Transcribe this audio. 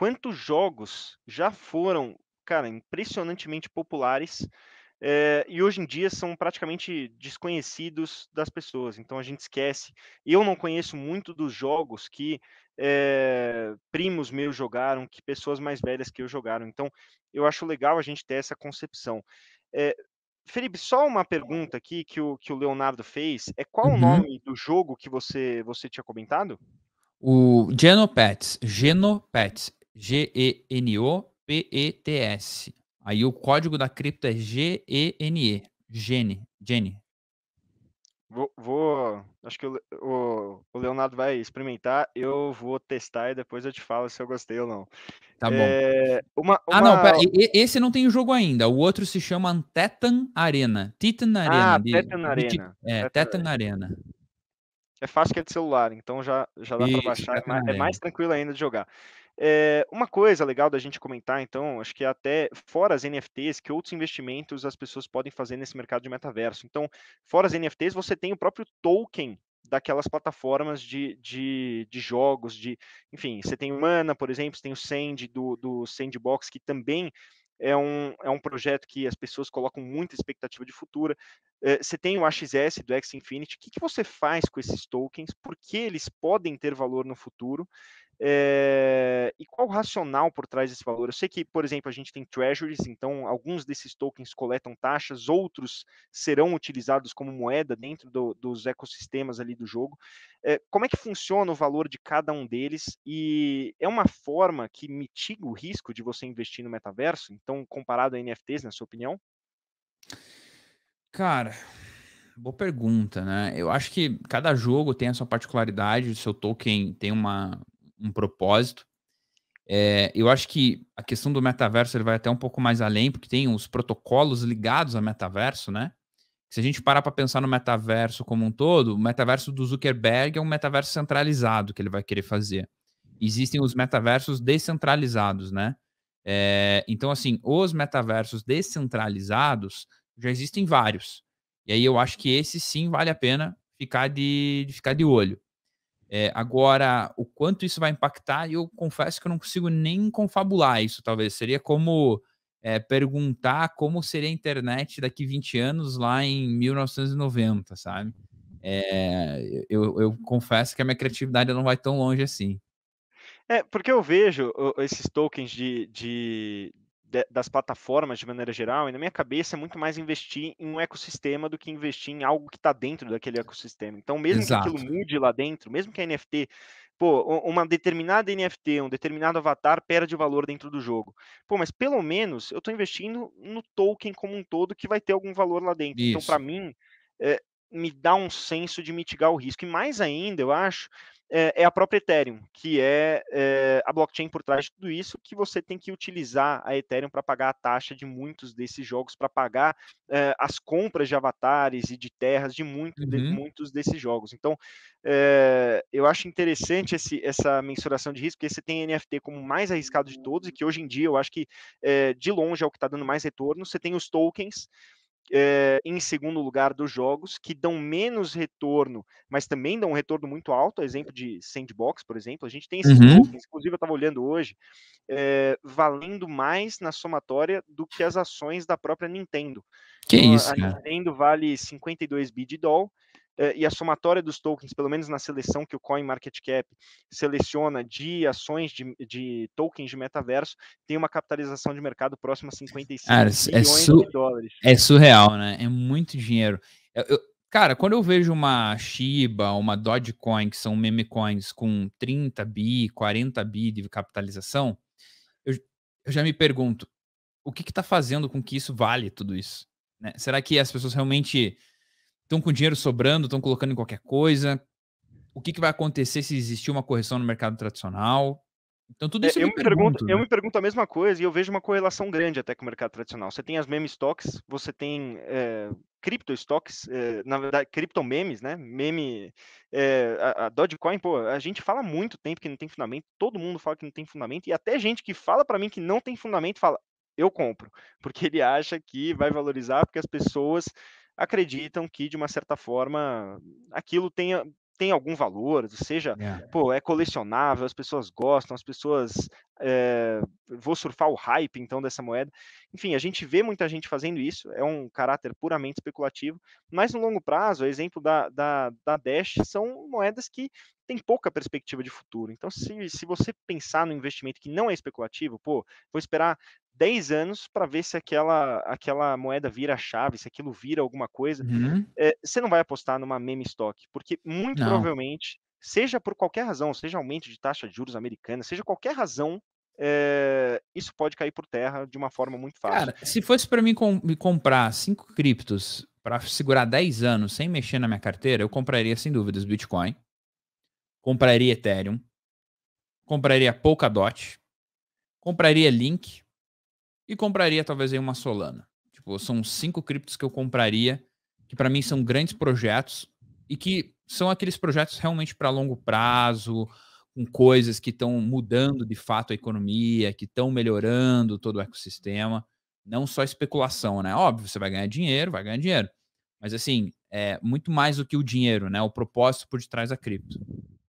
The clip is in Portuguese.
quantos jogos já foram, cara, impressionantemente populares é, e hoje em dia são praticamente desconhecidos das pessoas, então a gente esquece. Eu não conheço muito dos jogos que é, primos meus jogaram, que pessoas mais velhas que eu jogaram, então eu acho legal a gente ter essa concepção. É, Felipe, só uma pergunta aqui que o, que o Leonardo fez, é qual uhum. o nome do jogo que você, você tinha comentado? O Genopets, Genopets, G-E-N-O-P-E-T-S. Aí o código da cripto é G-E-N-E. Gene. Gene. Vou, vou, acho que o, o, o, Leonardo vai experimentar, eu vou testar e depois eu te falo se eu gostei ou não. Tá é, bom. Uma, uma... Ah, não, pera, esse não tem o jogo ainda. O outro se chama Tetan Arena. Titan Arena. Ah, de, Tetan Arena. é, Tetan Arena. É fácil que é de celular, então já, já dá para baixar. É mais, é mais tranquilo ainda de jogar. É, uma coisa legal da gente comentar, então, acho que até fora as NFTs, que outros investimentos as pessoas podem fazer nesse mercado de metaverso. Então, fora as NFTs, você tem o próprio token daquelas plataformas de, de, de jogos, de, enfim, você tem o Mana, por exemplo, você tem o Sand do, do Sandbox, que também é um, é um projeto que as pessoas colocam muita expectativa de futuro. É, você tem o AXS do X Infinity. O que, que você faz com esses tokens? Por que eles podem ter valor no futuro? É, e qual o racional por trás desse valor? Eu sei que, por exemplo, a gente tem treasuries, então alguns desses tokens coletam taxas, outros serão utilizados como moeda dentro do, dos ecossistemas ali do jogo. É, como é que funciona o valor de cada um deles? E é uma forma que mitiga o risco de você investir no metaverso? Então, comparado a NFTs, na sua opinião? Cara, boa pergunta, né? Eu acho que cada jogo tem a sua particularidade, o seu token tem uma, um propósito. É, eu acho que a questão do metaverso ele vai até um pouco mais além, porque tem os protocolos ligados ao metaverso, né? Se a gente parar para pensar no metaverso como um todo, o metaverso do Zuckerberg é um metaverso centralizado que ele vai querer fazer. Existem os metaversos descentralizados, né? É, então, assim, os metaversos descentralizados já existem vários. E aí eu acho que esse sim vale a pena ficar de, de ficar de olho. É, agora, o quanto isso vai impactar, eu confesso que eu não consigo nem confabular isso, talvez. Seria como é, perguntar como seria a internet daqui 20 anos, lá em 1990, sabe? É, eu, eu confesso que a minha criatividade não vai tão longe assim. É, porque eu vejo esses tokens de, de, de, das plataformas de maneira geral, e na minha cabeça é muito mais investir em um ecossistema do que investir em algo que está dentro daquele ecossistema. Então, mesmo Exato. que aquilo mude lá dentro, mesmo que a NFT, pô, uma determinada NFT, um determinado avatar perde valor dentro do jogo. Pô, mas pelo menos eu estou investindo no token como um todo que vai ter algum valor lá dentro. Então, Isso. Então, para mim, é, me dá um senso de mitigar o risco. E mais ainda, eu acho, é, é a própria Ethereum, que é, é, a blockchain por trás de tudo isso, que você tem que utilizar a Ethereum para pagar a taxa de muitos desses jogos, para pagar é, as compras de avatares e de terras de, muito, uhum. de muitos desses jogos. Então, é, eu acho interessante esse, essa mensuração de risco, porque você tem NFT como mais arriscado de todos, e que hoje em dia eu acho que é, de longe é o que está dando mais retorno. Você tem os tokens é, em segundo lugar dos jogos, que dão menos retorno, mas também dão um retorno muito alto, exemplo de Sandbox, por exemplo. A gente tem esses uhum. inclusive eu estava olhando hoje, é, valendo mais na somatória do que as ações da própria Nintendo. Que então, isso, a, a Nintendo vale 52 bi de eh, e a somatória dos tokens, pelo menos na seleção que o CoinMarketCap seleciona de ações de, de tokens de metaverso, tem uma capitalização de mercado próxima a 55 cara, bilhões é de dólares. É surreal, né? É muito dinheiro. Eu, eu, cara, quando eu vejo uma Shiba, uma Dogecoin, que são meme coins com 30 bi, 40 bi de capitalização, eu, eu já me pergunto, o que está fazendo com que isso vale tudo isso? Né? Será que as pessoas realmente estão com dinheiro sobrando, estão colocando em qualquer coisa. O que, que vai acontecer se existir uma correção no mercado tradicional? Então, tudo é, isso é, eu, me pergunto, pergunto né? eu me pergunto a mesma coisa e eu vejo uma correlação grande até com o mercado tradicional. Você tem as meme stocks, você tem é, cripto stocks, é, na verdade, cripto memes, né? Meme, é, a, a, Dogecoin, pô, a gente fala muito tempo que não tem fundamento, todo mundo fala que não tem fundamento e até gente que fala para mim que não tem fundamento fala, eu compro, porque ele acha que vai valorizar porque as pessoas acreditam que, de uma certa forma, aquilo tenha tem algum valor, seja, yeah. pô, é colecionável, as pessoas gostam, as pessoas. É, vou surfar o hype então dessa moeda. Enfim, a gente vê muita gente fazendo isso, é um caráter puramente especulativo, mas no longo prazo, o exemplo da, da, da Dash são moedas que têm pouca perspectiva de futuro. Então, se, se você pensar no investimento que não é especulativo, pô, vou esperar 10 anos para ver se aquela, aquela moeda vira chave, se aquilo vira alguma coisa, uhum. é, você não vai apostar numa meme stock, porque muito não. provavelmente, seja por qualquer razão, seja aumento de taxa de juros americana, seja qualquer razão, é, isso pode cair por terra de uma forma muito fácil. Cara, se fosse para mim com, me comprar cinco criptos para segurar 10 anos sem mexer na minha carteira, eu compraria sem dúvidas Bitcoin, compraria Ethereum, compraria Polkadot, compraria Link, e compraria talvez aí uma Solana. Tipo, são cinco criptos que eu compraria, que para mim são grandes projetos e que são aqueles projetos realmente para longo prazo, com coisas que estão mudando de fato a economia, que estão melhorando todo o ecossistema, não só especulação, né? Óbvio, você vai ganhar dinheiro, vai ganhar dinheiro. Mas assim, é muito mais do que o dinheiro, né? O propósito por detrás da cripto.